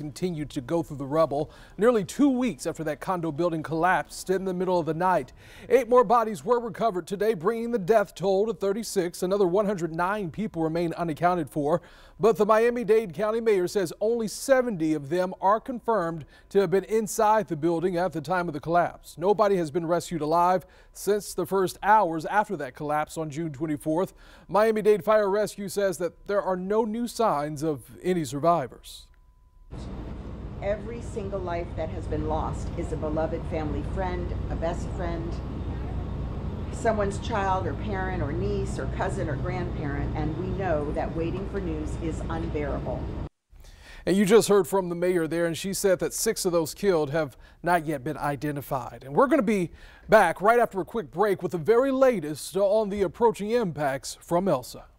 continued to go through the rubble nearly two weeks after that condo building collapsed in the middle of the night. Eight more bodies were recovered today, bringing the death toll to 36. Another 109 people remain unaccounted for, but the Miami-Dade County Mayor says only 70 of them are confirmed to have been inside the building at the time of the collapse. Nobody has been rescued alive since the first hours after that collapse on June 24th. Miami-Dade Fire Rescue says that there are no new signs of any survivors. Every single life that has been lost is a beloved family friend, a best friend, someone's child or parent or niece or cousin or grandparent, and we know that waiting for news is unbearable. And you just heard from the mayor there, and she said that six of those killed have not yet been identified. And we're going to be back right after a quick break with the very latest on the approaching impacts from Elsa.